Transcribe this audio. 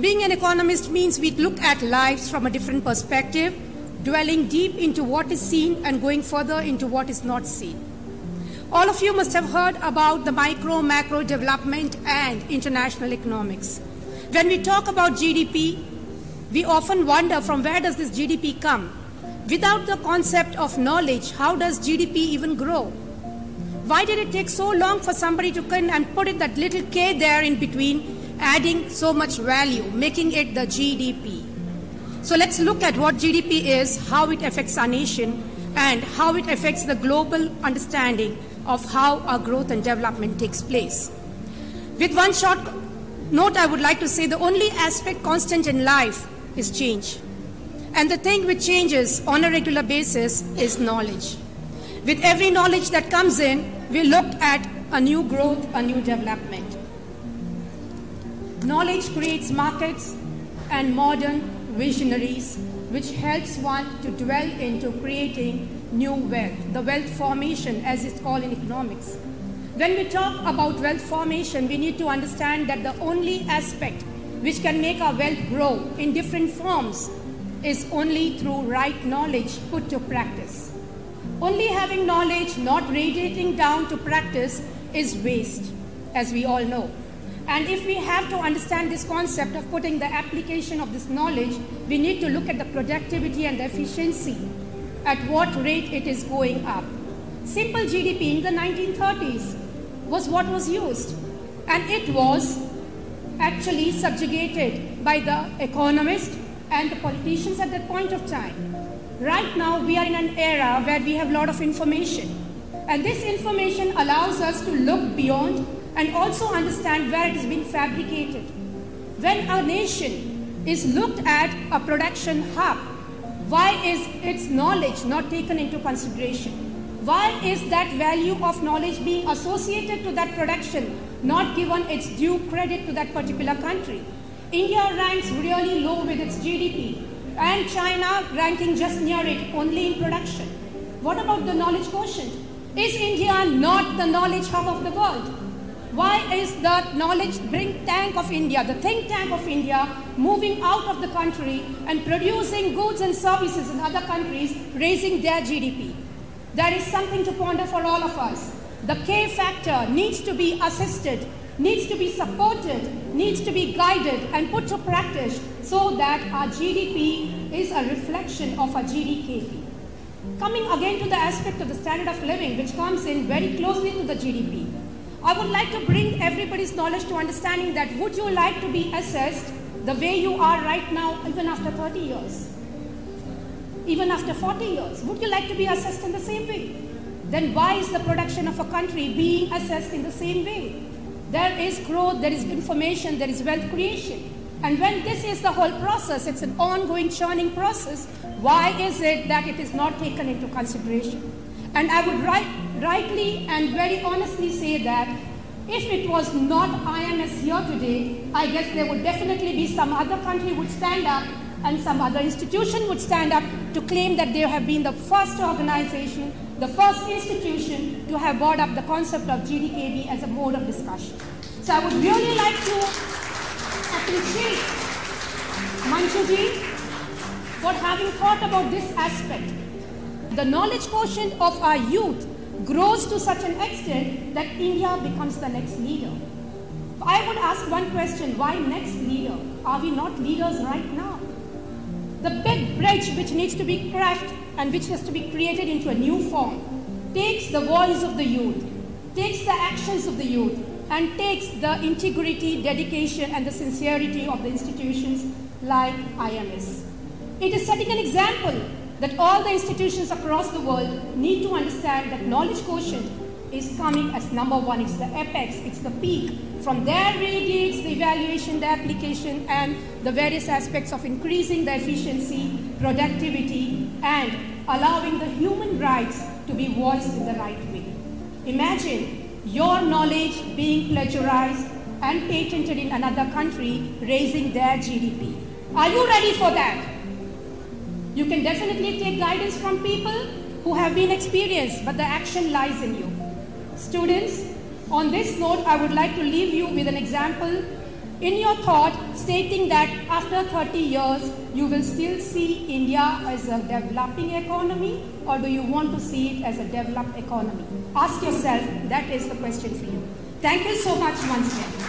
Being an economist means we look at lives from a different perspective, dwelling deep into what is seen and going further into what is not seen. All of you must have heard about the micro macro development and international economics. When we talk about GDP, we often wonder from where does this GDP come? Without the concept of knowledge, how does GDP even grow? Why did it take so long for somebody to come and put it that little k there in between, adding so much value, making it the GDP? So let's look at what GDP is, how it affects our nation, and how it affects the global understanding of how our growth and development takes place. With one short note, I would like to say the only aspect constant in life is change. And the thing which changes on a regular basis is knowledge. With every knowledge that comes in, we look at a new growth, a new development. Knowledge creates markets and modern visionaries, which helps one to dwell into creating new wealth, the wealth formation as it's called in economics. When we talk about wealth formation, we need to understand that the only aspect which can make our wealth grow in different forms is only through right knowledge put to practice. Only having knowledge, not radiating down to practice, is waste, as we all know. And if we have to understand this concept of putting the application of this knowledge, we need to look at the productivity and the efficiency at what rate it is going up. Simple GDP in the 1930s was what was used, and it was actually subjugated by the economists and the politicians at that point of time. Right now, we are in an era where we have a lot of information, and this information allows us to look beyond and also understand where it has been fabricated. When a nation is looked at a production hub, why is its knowledge not taken into consideration? Why is that value of knowledge being associated to that production not given its due credit to that particular country? India ranks really low with its GDP and China ranking just near it only in production. What about the knowledge quotient? Is India not the knowledge hub of the world? Why is the knowledge think tank of India, the think tank of India, moving out of the country and producing goods and services in other countries, raising their GDP? That is something to ponder for all of us. The K factor needs to be assisted, needs to be supported, needs to be guided and put to practice so that our GDP is a reflection of our GDKP. Coming again to the aspect of the standard of living, which comes in very closely to the GDP. I would like to bring everybody's knowledge to understanding that would you like to be assessed the way you are right now, even after 30 years? Even after 40 years? Would you like to be assessed in the same way? Then why is the production of a country being assessed in the same way? There is growth, there is information, there is wealth creation. And when this is the whole process, it's an ongoing churning process, why is it that it is not taken into consideration? And I would write rightly and very honestly say that if it was not IMS here today, I guess there would definitely be some other country would stand up and some other institution would stand up to claim that they have been the first organization, the first institution to have brought up the concept of GDKP as a mode of discussion. So I would really like to appreciate Manchuji for having thought about this aspect. The knowledge quotient of our youth grows to such an extent that India becomes the next leader. I would ask one question why next leader? Are we not leaders right now? The big bridge which needs to be cracked and which has to be created into a new form takes the voice of the youth, takes the actions of the youth, and takes the integrity, dedication, and the sincerity of the institutions like IMS. It is setting an example that all the institutions across the world need to understand that knowledge quotient is coming as number one. It's the apex, it's the peak. From there radiates the evaluation, the application, and the various aspects of increasing the efficiency, productivity, and allowing the human rights to be voiced in the right way. Imagine your knowledge being plagiarized and patented in another country, raising their GDP. Are you ready for that? You can definitely take guidance from people who have been experienced, but the action lies in you. Students, on this note, I would like to leave you with an example in your thought stating that after 30 years you will still see India as a developing economy or do you want to see it as a developed economy? Ask yourself, that is the question for you. Thank you so much once again.